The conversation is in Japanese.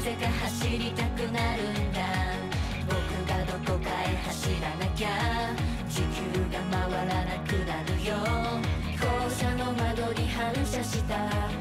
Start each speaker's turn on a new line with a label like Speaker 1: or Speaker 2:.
Speaker 1: ぜか走りたくなるんだ。僕がどこかへ走らなきゃ。地球が回らなくなるよ。校舎の窓に反射した。